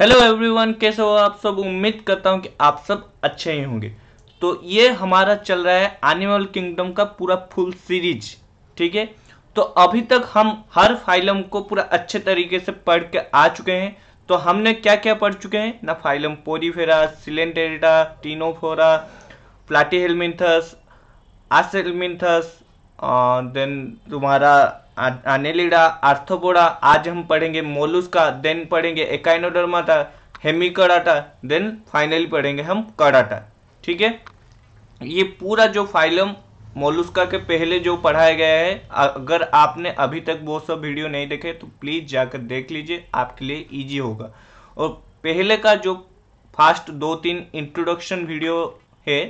Hello everyone कैसे हो आप सब? उम्मीद करता हूँ कि आप सब अच्छे ही होंगे। तो ये हमारा चल रहा है एनिमल किंगडम का पूरा फुल सीरीज़ ठीक है? तो अभी तक हम हर फाइलम को पूरा अच्छे तरीके से पढ़ के आ चुके हैं। तो हमने क्या क्या पढ़ चुके हैं? ना phylum porifera coelenterata ctenophora platyhelminthes aschelminthes then तुम्हारा अनेलिडा आर्थोपोडा आज हम पढ़ेंगे मोलुस्का देन पढ़ेंगे एकाइनोडर्माटा, हेमिकडाटा देन फाइनली पढ़ेंगे हम कडाटा। ठीक है? ये पूरा जो फाइलम मोलुस्का के पहले जो पढ़ाया गया है, अगर आपने अभी तक वो सब वीडियो नहीं देखे तो प्लीज़ जाकर देख लीजिए, आपके लिए इजी होगा। और पहले का जो फास्ट दो तीन इंट्रोडक्शन वीडियो है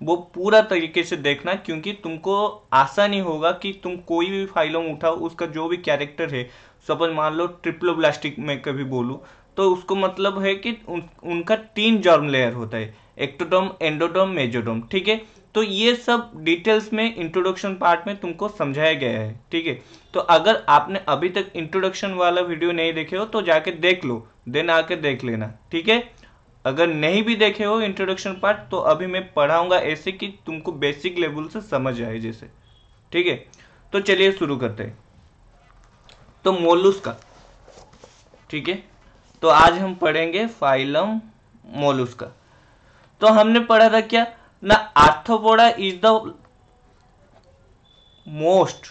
वो पूरा तरीके से देखना क्योंकि तुमको आसानी होगा कि तुम कोई भी फाइलों में उठाओ उसका जो भी कैरेक्टर है सपोज़ मान लो ट्रिप्लोब्लास्टिक में कभी बोलूँ तो उसको मतलब है कि उन, उनका तीन जर्म लेयर होता है एक्टोडोम एंडोडोम मेजोडोम ठीक है? तो ये सब डिटेल्स में इंट्रोडक्शन पार्ट में तुमको समझाया गया है ठीक है? तो अगर आपने अभी तक इंट्रोडक्शन वाला वीडियो नहीं देखे हो तो जाके देख लो देन आके देख लेना ठीक है? अगर नहीं भी देखे हो इंट्रोडक्शन पार्ट तो अभी मैं पढ़ाऊँगा ऐसे कि तुमको बेसिक लेवल से समझ आए जैसे। ठीक है? तो चलिए शुरू करते हैं। तो मोलुस का। ठीक है? तो आज हम पढ़ेंगे फाइलम मोलुस का। तो हमने पढ़ा था क्या? ना Arthropoda is the most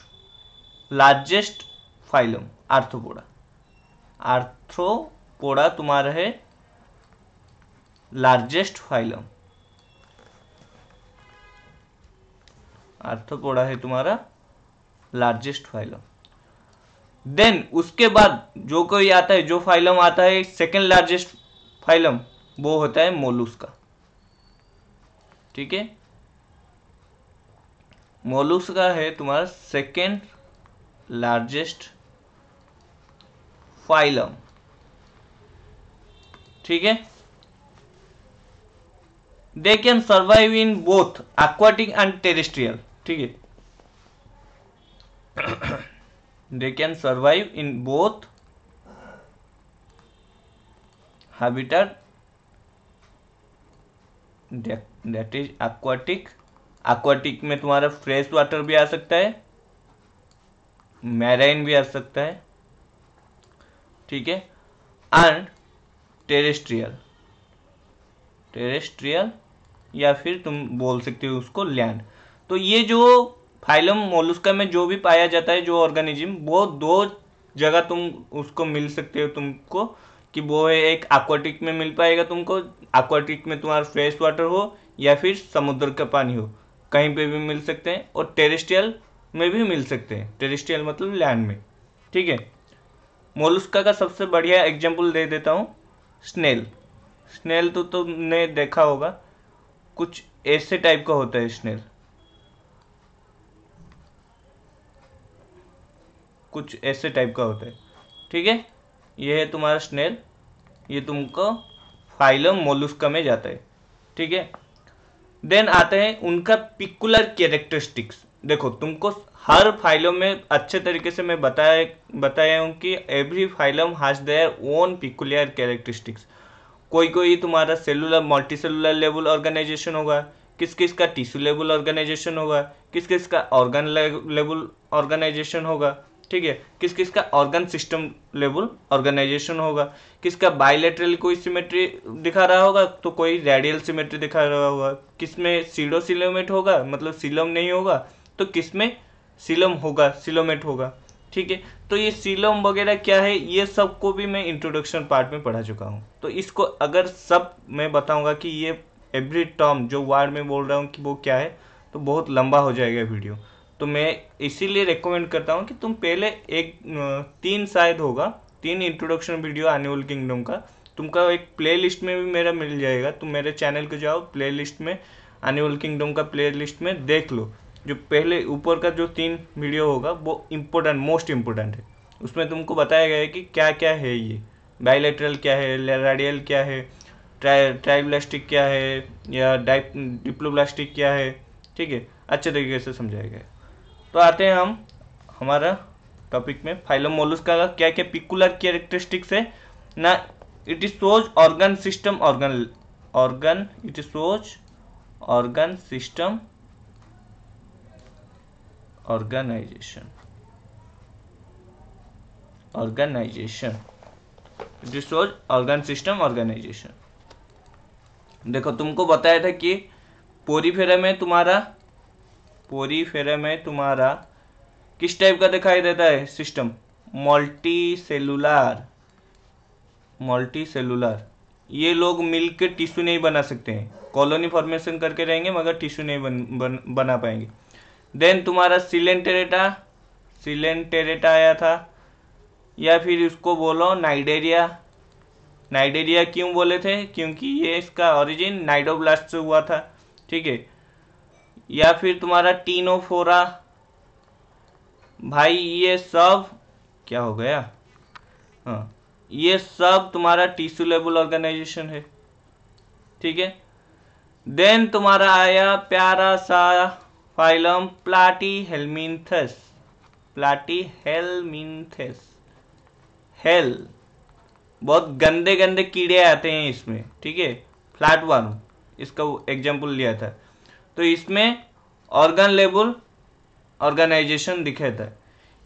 largest phylum Arthropoda Arthropoda तुम्हारा है लार्जेस्ट फाइलम आर्थोपोडा है तुम्हारा? लार्जेस्ट फाइलम देन उसके बाद जो कोई आता है, जो फाइलम आता है सेकेंड लार्जेस्ट फाइलम वो होता है मोलूस का। ठीक है? मोलूस का है तुम्हारा सेकेंड लार्जेस्ट फाइलम ठीक है? They can survive in both aquatic and terrestrial ठीक है? They can survive in both habitat that is aquatic aquatic में तुम्हारा फ्रेश वाटर भी आ सकता है मैराइन भी आ सकता है, ठीक है? एंड टेरेस्ट्रियल टेरेस्ट्रियल या फिर तुम बोल सकते हो उसको लैंड तो ये जो फाइलम मोलुस्का में जो भी पाया जाता है, जो ऑर्गेनिज्म वो दो जगह तुम उसको मिल सकते हो तुमको, कि वो है एक एक्वाटिक में मिल पाएगा तुमको एक्वाटिक में तुम्हारा फ्रेश वाटर हो, या फिर समुद्र का पानी हो, कहीं पे भी मिल सकते हैं, और टेरिस्टियल में भी मिल सकते हैं. टेरिस्टियल मतलब लैंड में. ठीक है? मोलुस्का का सबसे बढ़िया एग्ज़ाम्पल दे देता हूँ स्नेल स्नेल तो तुमने देखा होगा कुछ ऐसे टाइप का होता है स्नेल। कुछ ऐसे टाइप का होता है। ठीक है? ये है तुम्हारा स्नेल। ये तुमको फाइलम मोलुस्का में जाता है। ठीक है? देन आते हैं उनका पिकुलर कैरेक्टरिस्टिक्स देखो, तुमको हर फाइलम में अच्छे तरीके से मैं बताया बताया हूँ कि every phylum has their own peculiar characteristics कोई कोई तुम्हारा cellular multi cellular level organisation होगा। किस किस का टिश्यू लेवल ऑर्गेनाइजेशन होगा। किस किस का ऑर्गन लेवल ऑर्गेनाइजेशन होगा। ठीक है? किस किस का ऑर्गन सिस्टम लेवल ऑर्गेनाइजेशन होगा। किसका बायोलेटरल कोई सिमेट्री दिखा रहा होगा तो कोई रेडियल सिमेट्री दिखा रहा होगा। किसमें सीडो सिलोमेट होगा मतलब सिलम नहीं होगा तो किसमें सिलम होगा सिलोमेट होगा। ठीक है? तो ये सीलम वगैरह क्या है? ये सबको भी मैं इंट्रोडक्शन पार्ट में पढ़ा चुका हूँ। तो इसको अगर सब मैं बताऊँगा कि ये एवरी टर्म जो वर्ड में बोल रहा हूँ कि वो क्या है तो बहुत लंबा हो जाएगा वीडियो तो मैं इसीलिए रिकमेंड करता हूँ कि तुम पहले एक तीन शायद होगा, तीन इंट्रोडक्शन वीडियो एनुअल किंगडम का। तुमका एक प्ले लिस्ट में भी मेरा मिल जाएगा। तुम मेरे चैनल को जाओ प्ले लिस्ट में एनुअल किंगडम का प्ले लिस्ट में देख लो। जो पहले ऊपर का जो तीन वीडियो होगा, वो इम्पोर्टेंट मोस्ट इम्पोर्टेंट है। उसमें तुमको बताया गया है कि क्या क्या है ये। बायोलेटरल क्या है रेडियल क्या है ट्राइब्लास्टिक क्या है, या डिप्लोब्लास्टिक क्या है, ठीक है? अच्छे तरीके से समझाया गया तो आते हैं हम, हमारा टॉपिक में। फाइलोमोलुस्का का क्या क्या पिकुलर कैरेक्टरिस्टिक्स है? ना, it organ system organ organ it is shows organ system organization. Organization. It shows organ system organization. देखो तुमको बताया था कि पोरीफेरा में तुम्हारा पोरीफेरा में तुम्हारा किस टाइप का दिखाई देता है? System multi cellular multi cellular ये लोग मिलकर टिश्यू नहीं बना सकते हैं। कॉलोनी फॉर्मेशन करके रहेंगे मगर टिश्यू नहीं बन, बन, बना पाएँगे। देन तुम्हारा सिलेंटेरेटा सिलेंटेरेटा आया था। या फिर उसको बोलो नाइडेरिया नाइडेरिया क्यों बोले थे? क्योंकि ये इसका ओरिजिन नाइडोब्लास्ट से हुआ था। ठीक है? या फिर तुम्हारा टीनोफोरा भाई, ये सब क्या हो गया? हाँ ये सब तुम्हारा टिश्यू लेबल ऑर्गेनाइजेशन है। ठीक है? देन तुम्हारा आया प्यारा सा फाइलम प्लाटी हेलमिनथस प्लाटी हेलमिनथस हेल। बहुत गंदे गंदे कीड़े आते हैं इसमें, ठीक है? फ्लैट वन इसका एग्ज़ाम्पल लिया था। तो इसमें ऑर्गन लेबल ऑर्गेनाइजेशन दिखे था।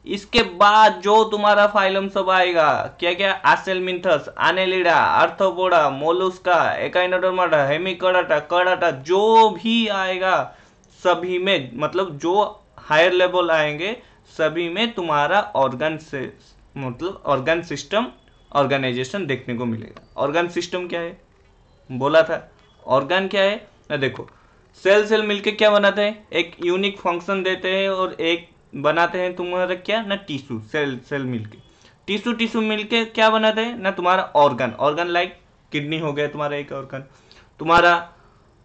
इसके बाद जो तुम्हारा फाइलम सब आएगा क्या क्या aschelminthes annelida arthropoda mollusca echinodermata hemichordata कडाटा जो भी आएगा सभी में मतलब जो हायर लेवल आएँगे, सभी में तुम्हारा ऑर्गन से मतलब ऑर्गन सिस्टम ऑर्गेनाइजेशन देखने को मिलेगा। ऑर्गन सिस्टम क्या है? बोला था। ऑर्गन क्या है? ना देखो सेल सेल मिलके क्या बनाते हैं? एक यूनिक फ़ंक्शन देते हैं और एक बनाते हैं तुम्हारा क्या? ना टिश्यू सेल सेल मिलके। टिश्यू टिश्यू मिलके क्या बनाते हैं? ना तुम्हारा ऑर्गन ऑर्गन लाइक किडनी हो गया तुम्हारा एक ऑर्गन तुम्हारा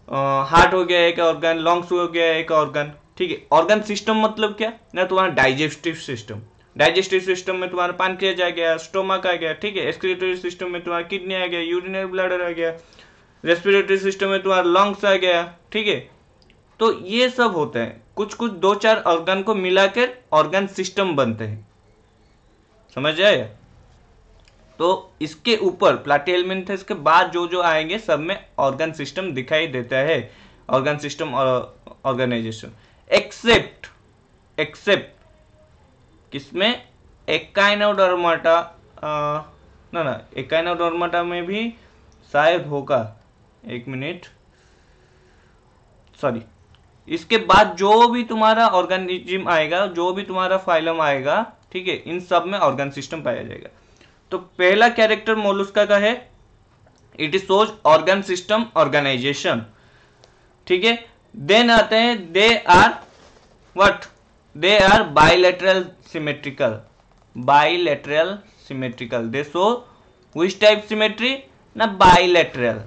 हार्ट हो गया एक ऑर्गन लंग्स हो गया एक ऑर्गन ठीक है? ऑर्गन सिस्टम मतलब क्या? ना तुम्हारा डाइजेस्टिव सिस्टम डाइजेस्टिव सिस्टम में तुम्हारा पानक्रियाज आ गया स्टोमक आ गया, ठीक है? एक्सक्रीटरी सिस्टम में तुम्हारा किडनी आ गया यूरिनरी ब्लडर आ गया रेस्पिरेटरी सिस्टम में तुम्हारा लंग्स आ गया, ठीक है? तो ये सब होते हैं। कुछ कुछ दो चार ऑर्गन को मिलाकर ऑर्गन सिस्टम बनते हैं। समझ आए तो इसके ऊपर प्लाटियलमेंथस के बाद जो जो आएँगे, सब में ऑर्गन सिस्टम दिखाई देता है। Organ system organisation except except किसमें? एकाइनोडर्माटा ना ना एकाइनोडर्माटा में भी शायद होगा। एक मिनट। सॉरी इसके बाद जो भी तुम्हारा ऑर्गेनिज्म आएगा, जो भी तुम्हारा फाइलम आएगा, ठीक है, इन सब में ऑर्गन सिस्टम पाया जाएगा। तो पहला कैरेक्टर मोलुस्का का है। It is shows organ system organisation ठीक है? देन आते हैं they are what they are bilateral symmetrical bilateral symmetrical they so which type symmetry ना बाइलेटरल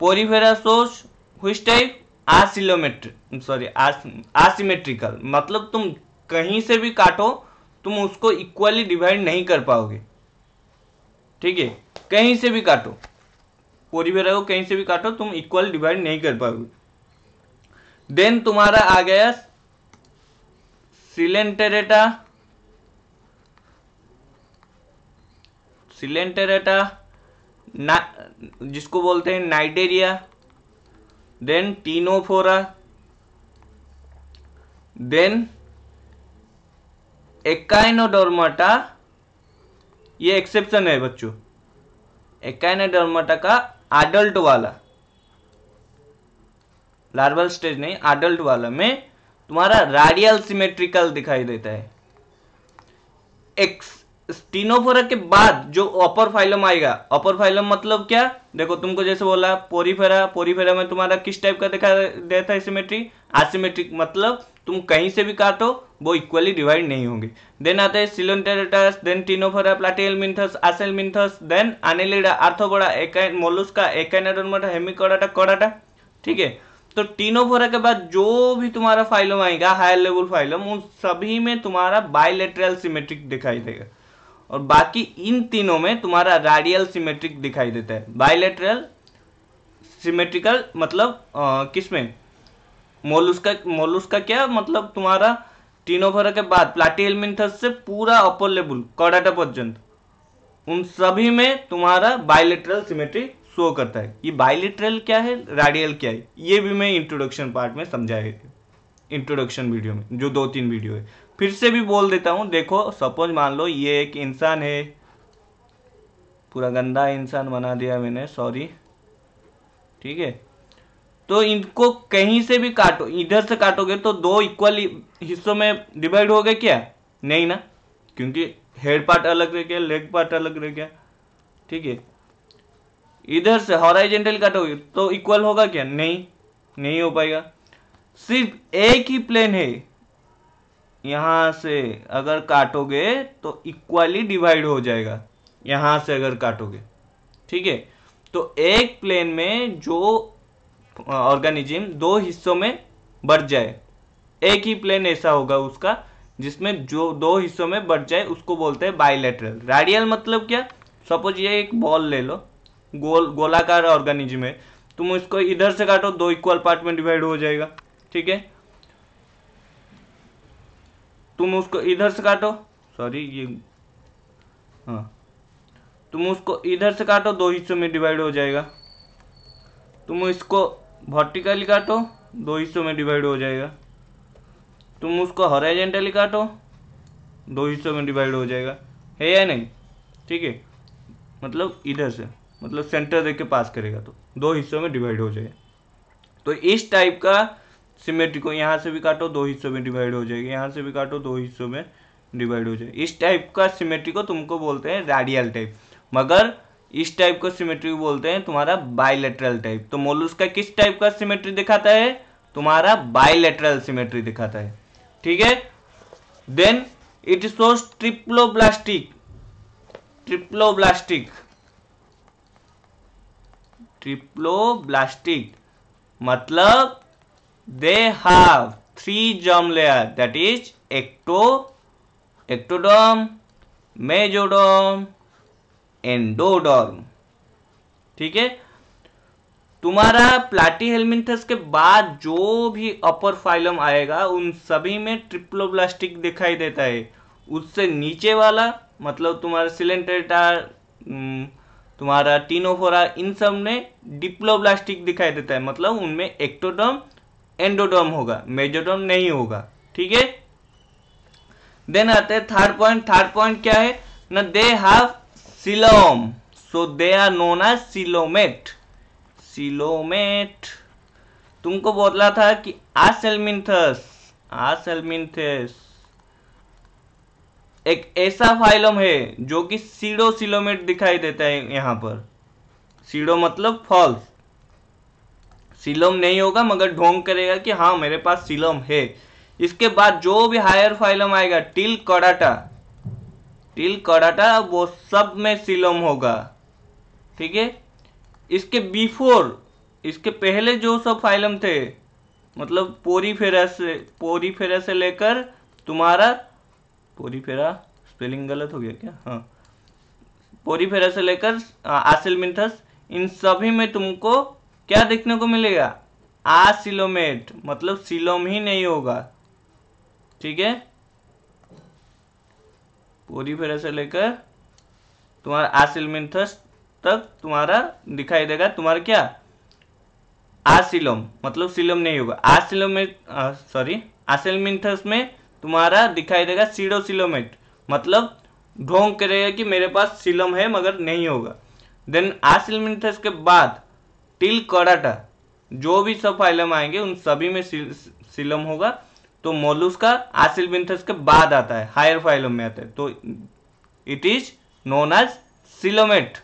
पोरीफेरा सोच which type acoelomatic sorry asymmetrical मतलब तुम कहीं से भी काटो, तुम उसको इक्वली डिवाइड नहीं कर पाओगे। ठीक है? कहीं से भी काटो। पूरी पोरीफेरा को कहीं से भी काटो, तुम इक्वल डिवाइड नहीं कर पाओगे। देन तुम्हारा आ गया सिलेंटेरेटा। सिलेंटेरेटा जिसको बोलते हैं cnidaria. Then ctenophora. Then echinodermata. ये एक्सेप्शन है बच्चों। एकाइनोडोर्माटा का एडल्ट वाला। लार्वल स्टेज नहीं एडल्ट वाला में तुम्हारा रेडियल सिमेट्रिकल दिखाई देता है। एक्स स्टीनोफोरा के बाद जो अपर फाइलम आएगा, अपर फाइलम मतलब क्या? देखो, तुमको जैसे बोला, पोरीफेरा पोरीफेरा में तुम्हारा किस टाइप का दिखा देता है सिमेट्री एसिमेट्रिक मतलब तुम कहीं से भी काटो, वो इक्वली डिवाइड नहीं होंगे। देन आते हैं Coelenterates then Ctenophora Platyhelminthes Aschelminthes then Annelida Arthropoda echino Mollusca Echinodermata Hemichordata कोडाटा ठीक है? तो टीनोफोरा के बाद जो भी तुम्हारा फाइलम आएगा हायर लेवल फाइलम, उन सभी में तुम्हारा बाइलेटरल सिमेट्रिक दिखाई देगा। और बाकी इन तीनों में तुम्हारा रेडियल सिमेट्रिक दिखाई देता है। बायलेटरल सिमेट्रिकल मतलब किसमें मोलुस्का मोलुस्का क्या मतलब तुम्हारा टीनोफोरा के बाद प्लाटियल मिंथस से पूरा अपर लेवल कडाटा पर्यंत। उन सभी में तुम्हारा बायलेटरल सिमेट्री शो करता है। ये बायलेटरल क्या है? रेडियल क्या है? ये भी मैं इंट्रोडक्शन पार्ट में समझाया इंट्रोडक्शन वीडियो में, जो दो तीन वीडियो है। फिर से भी बोल देता हूँ, देखो सपोज़ मान लो ये एक इंसान है। पूरा गंदा इंसान बना दिया मैंने सॉरी ठीक है? तो इनको कहीं से भी काटो, इधर से काटोगे तो दो इक्वल हिस्सों में डिवाइड हो गए क्या? नहीं ना? क्योंकि हेड पार्ट अलग रह गया लेग पार्ट अलग रह गया। ठीक है? इधर से हॉराइजेंटल काटोगे तो इक्वल होगा क्या? नहीं नहीं हो पाएगा। सिर्फ़ एक ही प्लेन है। यहाँ से अगर काटोगे तो इक्वली डिवाइड हो जाएगा। यहाँ से अगर काटोगे। ठीक है? तो एक प्लेन में जो ऑर्गेनिज्म दो हिस्सों में बढ़ जाए, एक ही प्लेन ऐसा होगा उसका, जिसमें जो दो हिस्सों में बढ़ जाए, उसको बोलते हैं बाइलेटरल रेडियल मतलब क्या? सपोज़ ये एक बॉल ले लो, गोल, गोलाकार ऑर्गेनिज्म है, तुम इसको इधर से काटो, दो इक्वल पार्ट में डिवाइड हो जाएगा। ठीक है? तुम उसको इधर से काटो। सॉरी ये हाँ। तुम उसको इधर से काटो, दो हिस्सों में डिवाइड हो जाएगा। तुम इसको वर्टिकली काटो, दो हिस्सों में डिवाइड हो जाएगा। तुम उसको हॉरिजॉन्टली काटो, दो हिस्सों में डिवाइड हो जाएगा। है या नहीं? ठीक है। मतलब इधर से मतलब सेंटर देख के पास करेगा तो दो हिस्सों में डिवाइड हो जाएगा। तो इस टाइप का सिमेट्री को यहाँ से भी काटो, दो हिस्सों में डिवाइड हो जाएगी। यहाँ से भी काटो, दो हिस्सों में डिवाइड हो जाएगा। इस टाइप का सिमेट्री को तुमको बोलते हैं रेडियल टाइप मगर इस टाइप को सिमेट्री बोलते हैं तुम्हारा बायलेटरल टाइप तो मोलूस का किस टाइप का सिमेट्री दिखाता है? तुम्हारा बायलेटरल सिमेट्री दिखाता है। ठीक है? Then it shows triploblastic triploblastic triploblastic मतलब they have three germ layer that is ecto ectoderm mesoderm endoderm ठीक है? तुम्हारा प्लाटी हेलमिंथस के बाद जो भी अपर फाइलम आएगा, उन सभी में ट्रिप्लोब्लास्टिक दिखाई देता है। उससे नीचे वाला मतलब तुम्हारा सिलेंटेटा तुम्हारा टीनोफोरा इन सब में डिप्लोब्लास्टिक दिखाई देता है। मतलब उनमें एक्टोडर्म एंडोडर्म होगा, मेजोडर्म नहीं होगा, ठीक है? देन आते हैं थर्ड पॉइंट थर्ड पॉइंट क्या है? ना they have coelom so they are known as coelomate coelomate तुमको बोला था कि आसेलमिंथस आसेलमिंथस एक ऐसा फाइलम है जो कि सीडो सिलोमेट दिखाई देता है यहाँ पर। सीडो मतलब फॉल्स सिलोम नहीं होगा, मगर ढोंग करेगा कि हाँ मेरे पास सिलोम है। इसके बाद जो भी हायर फाइलम आएगा, टिल कडाटा टिल कडाटा, वो सब में सिलोम होगा। ठीक है? इसके बिफोर इसके पहले जो सब फाइलम थे मतलब पोरीफेरा से पोरीफेरा से लेकर तुम्हारा, पोरीफेरा स्पेलिंग गलत हो गया क्या? हाँ। पोरीफेरा से लेकर आसिलमिंथस इन सभी में तुमको क्या देखने को मिलेगा? आसिलोमेट मतलब सिलोम ही नहीं होगा। ठीक है? पूरी फेरा से लेकर तुम्हारा आसिलमिंथस तक तुम्हारा दिखाई देगा। तुम्हारा क्या? आसिलोम मतलब सिलोम नहीं होगा। आसिलोम में सॉरी आसिलमिंथस में तुम्हारा दिखाई देगा सीडोसिलोमेट मतलब ढोंग करेगा कि मेरे पास सिलोम है मगर नहीं होगा। देन आसिलमिंथस के बाद टिल कडाटा, जो भी सब फाइलम आएँगे, उन सभी में सिलम होगा। तो मोलूस का, आसिल के बाद आता है, हायर फाइलम में आता है। तो it is known as coelomate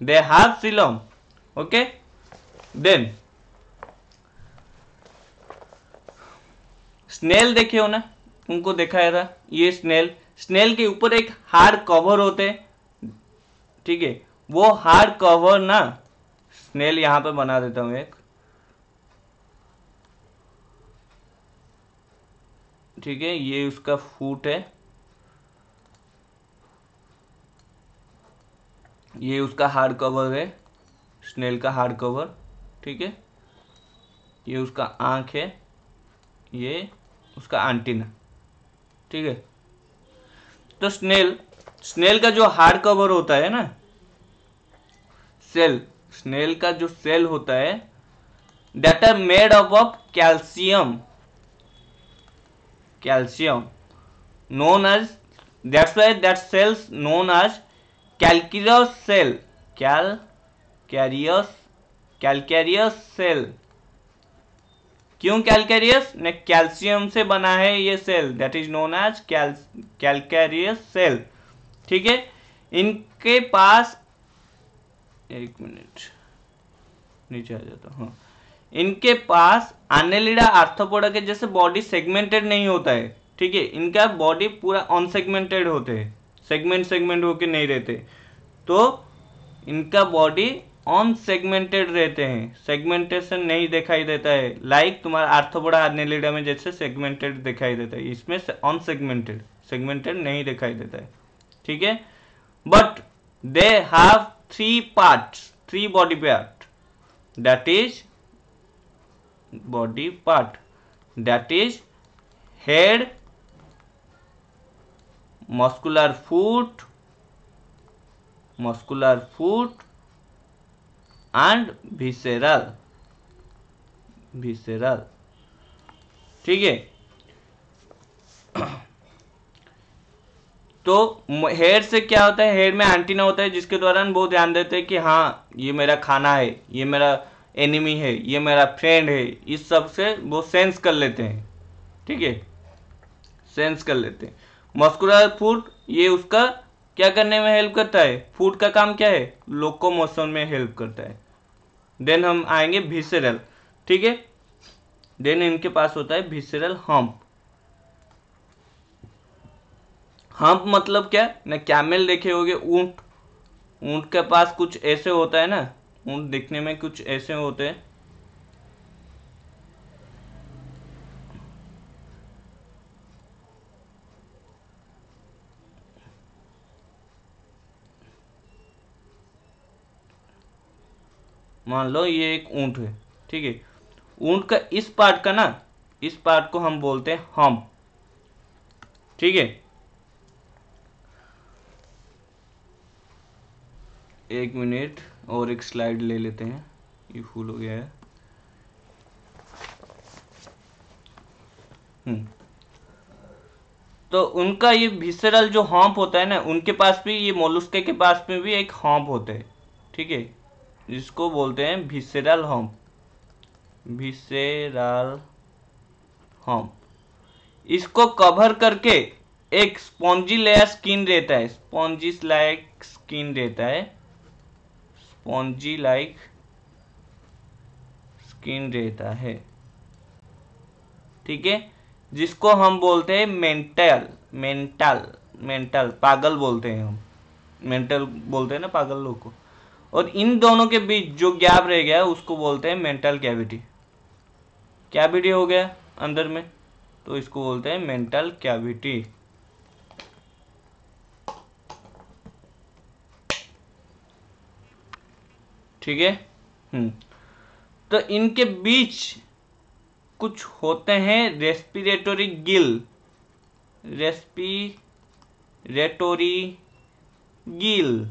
they have coelom okay then snail देखे हो ना? उनको दिखाया था ये स्नेल स्नेल के ऊपर एक हार्ड कवर होते ठीक है? वो हार्ड कवर ना स्नेल यहाँ पर बना देता हूँ एक। ठीक है, ये उसका फूट है। ये उसका हार्ड कवर है। स्नेल का हार्ड कवर ठीक है। ये उसका आँख है। ये उसका आंटीना ठीक है। तो स्नेल स्नेल का जो हार्ड कवर होता है ना सेल स्नेल का जो सेल होता है that are made up of calcium calcium known as, that's why that cells known as calcareous cell. Calcareous calcareous cell. क्यों कैलकेरियस ने कैल्शियम से बना है ये shell that is known as cal calcareous shell ठीक है? इनके पास एक मिनट। नीचे आ जाता हाँ। इनके पास आनेलिडा आर्थोपोडा के जैसे बॉडी सेगमेंटेड नहीं होता है, ठीक है? इनका बॉडी पूरा अनसेगमेंटेड होते हैं। सेगमेंट सेगमेंट होके नहीं रहते। तो इनका बॉडी अनसेगमेंटेड रहते हैं। सेगमेंटेशन नहीं दिखाई देता है। लाइक तुम्हारा आर्थोपोडा आर्नेलिडा में जैसे सेगमेंटेड दिखाई देता है। इसमें अनसेगमेंटेड सेगमेंटेड नहीं दिखाई देता है। ठीक है? But they have three part three body part that is body part that is head muscular foot muscular foot and visceral visceral ठीक है तो हेयर से क्या होता है? हेयर में एंटीना होता है, जिसके दौरान वो ध्यान देते हैं कि हाँ ये मेरा खाना है, ये मेरा एनिमी है, ये मेरा फ्रेंड है, इस सबसे वो सेंस कर लेते हैं। ठीक है? सेंस कर लेते हैं। मस्कुलर फ़ूड ये उसका क्या करने में हेल्प करता है? फ़ूड का काम क्या है? लोकोमोशन में हेल्प करता है। देन हम आएँगे भिसरल ठीक है? देन इनके पास होता है भिसरल हम्प हम्प मतलब क्या? ना कैमल देखे होगे, ऊँट। ऊँट के पास कुछ ऐसे होता है ना? ऊँट दिखने में कुछ ऐसे होते हैं। मान लो ये एक ऊँट है, ठीक है? ऊँट का इस पार्ट का ना, इस पार्ट को हम बोलते हैं हम, ठीक है? एक मिनट और एक स्लाइड ले लेते हैं। ये फूल हो गया है। हम्म। तो उनका ये विसरल जो हॉम्प होता है ना, उनके पास भी, ये मोलुस्के के पास में भी एक हॉम्प होता है। ठीक है? जिसको बोलते हैं विसेरल हॉम्प विसेरल हॉम्प इसको कवर करके एक स्पॉन्जी लेयर स्किन रहता है। स्पॉन्जी लाइक स्किन रहता है। स्पॉन्जी लाइक स्किन रहता है। ठीक है? जिसको हम बोलते हैं मेंटल मेंटल मेंटल, पागल बोलते हैं हम। मेंटल बोलते हैं ना पागल लोग को। और इन दोनों के बीच जो गैप रह गया, उसको बोलते हैं मेंटल कैविटी। कैविटी हो गया अंदर में तो इसको बोलते हैं मेंटल कैविटी। ठीक है? हम्म। तो इनके बीच कुछ होते हैं respiratory gill respiratory gill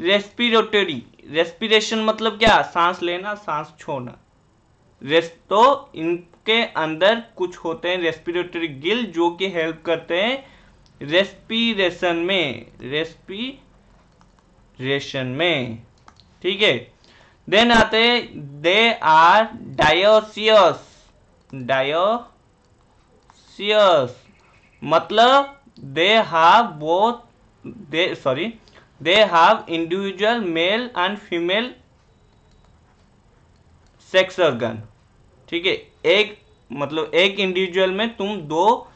respiratory respiration मतलब क्या? सांस लेना सांस छोड़ना। रेस्ट तो इनके अंदर कुछ होते हैं रेस्पिरेटरी गिल जो कि हेल्प करते हैं रेस्पिरेशन में। रेस्पिरेशन में। ठीक है? देन आते दे आर डायोसियस डायोसियस मतलब they have both they sorry they have individual male and female sex organ ठीक है? एक मतलब एक इंडिविजुअल में तुम दो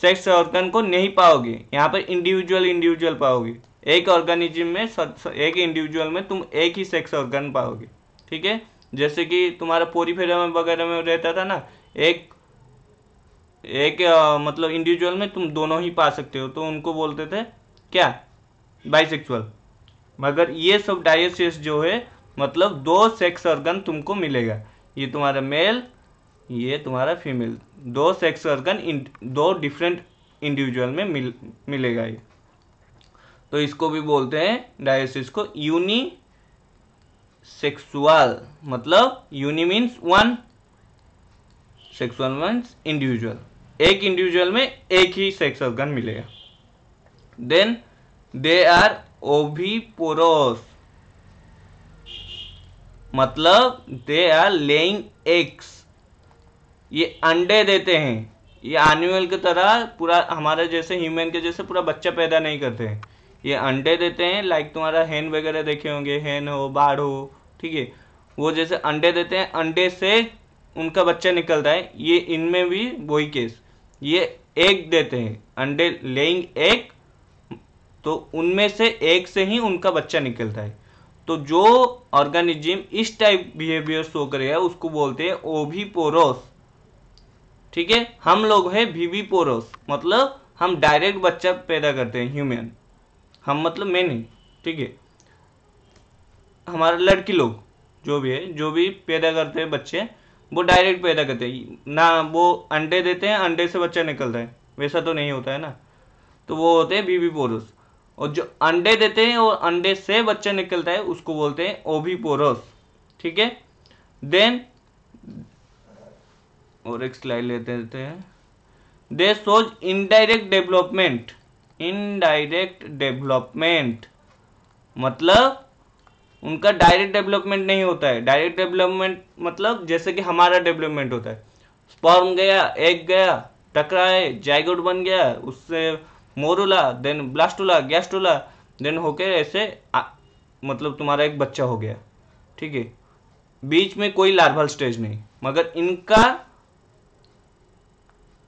सेक्स ऑर्गन को नहीं पाओगे। यहाँ पर इंडिविजुअल इंडिविजुअल पाओगे। एक ऑर्गेनिज्म में एक इंडिविजुअल में तुम एक ही सेक्स ऑर्गन पाओगे ठीक है? जैसे कि तुम्हारा पोरीफेरा में वगैरह में रहता था ना एक एक आ, मतलब इंडिविजुअल में तुम दोनों ही पा सकते हो तो उनको बोलते थे क्या? बाइसेक्सुअल मगर ये सब डायोसिस जो है मतलब दो सेक्स ऑर्गन तुमको मिलेगा। ये तुम्हारा मेल ये तुम्हारा फीमेल दो सेक्स ऑर्गन दो डिफरेंट इंडिविजुअल में मिल मिलेगा ये। तो इसको भी बोलते हैं डायोसिस को यूनि सेक्सुअल मतलब uni means one sexual means individual एक इंडिविजुअल में एक ही सेक्स ऑर्गन मिलेगा। देन दे आर ओवीपोरोस मतलब दे आर लेइंग एग्स ये अंडे देते हैं। ये एनिमल की तरह पूरा, हमारे जैसे ह्यूमन के जैसे पूरा बच्चा पैदा नहीं करते हैं। ये अंडे देते हैं लाइक तुम्हारा हैन वगैरह देखे होंगे हैन हो, बाढ़ हो, ठीक है? वो जैसे अंडे देते हैं, अंडे से उनका बच्चा निकलता है। ये इनमें भी वही केस ये एग देते हैं, अंडे लेइंग एग तो उनमें से एक से ही उनका बच्चा निकलता है। तो जो ऑर्गेनिज्म इस टाइप बिहेवियर शो करेगा, उसको बोलते हैं ओवीपोरोस ठीक है? हम लोग हैं वीवीपोरोस मतलब हम डायरेक्ट बच्चा पैदा करते हैं ह्यूमन हम मतलब मैं नहीं, ठीक है? हमारे लड़की लोग, जो भी है, जो भी पैदा करते हैं बच्चे, वो डायरेक्ट पैदा करते हैं। ना वो अंडे देते हैं, अंडे से बच्चा निकलता है। वैसा तो नहीं होता है ना? तो वो होते हैं बीबी पोरस। और जो अंडे देते हैं और अंडे से बच्चा निकलता है, उसको बोलते हैं ओभी पोरस, ठीक है? देन और एक स्लाइड लेते हैं। They shows indirect development indirect development मतलब उनका डायरेक्ट डेवलपमेंट नहीं होता है। डायरेक्ट डेवलपमेंट मतलब जैसे कि हमारा डेवलपमेंट होता है। स्पर्म गया एग गया टकराए जाइगोट बन गया उससे morula then blastula gastrula then होके ऐसे आ, मतलब तुम्हारा एक बच्चा हो गया। ठीक है? बीच में कोई लार्वल स्टेज नहीं। मगर इनका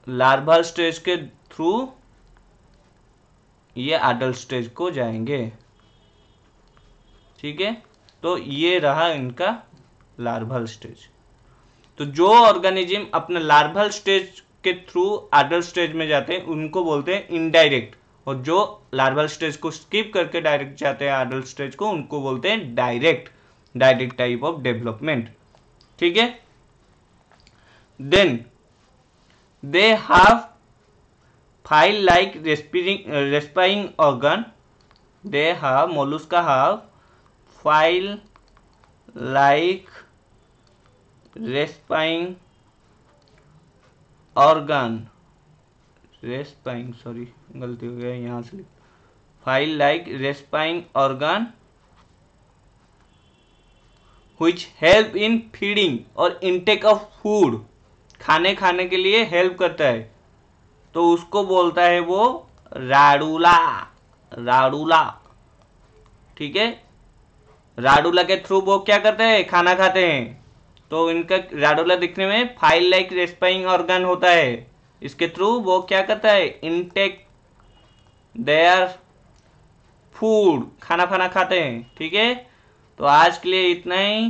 लार्वल स्टेज के थ्रू ये एडल्ट स्टेज को जाएँगे। ठीक है? तो ये रहा इनका लार्वल स्टेज तो जो ऑर्गेनिज्म अपने लार्वल स्टेज के थ्रू एडल्ट स्टेज में जाते हैं, उनको बोलते हैं इनडायरेक्ट और जो लार्वल स्टेज को स्किप करके डायरेक्ट जाते हैं एडल्ट स्टेज को, उनको बोलते हैं direct direct type of development ठीक है? Then they have file like respiring organ they have mollusc का have file like respiring organ respiring sorry गलती हो गया यहाँ से। File like respiring organ which help in feeding और इनटेक ऑफ़ फ़ूड खाने खाने के लिए हेल्प करता है। तो उसको बोलता है वो राडूला राडूला। ठीक है? राडूला के थ्रू वो क्या करते हैं? खाना खाते हैं। तो इनका राडूला दिखने में फ़ाइल लाइक रेस्पाइंग ऑर्गन होता है। इसके थ्रू वो क्या करता है? इनटेक देयर फ़ूड खाना खाना खाते हैं। ठीक है? तो आज के लिए इतना ही।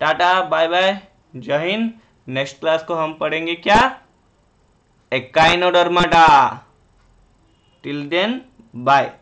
टाटा बाय बाय जय हिंद। नेक्स्ट क्लास को हम पढ़ेंगे क्या? Echinodermata till then bye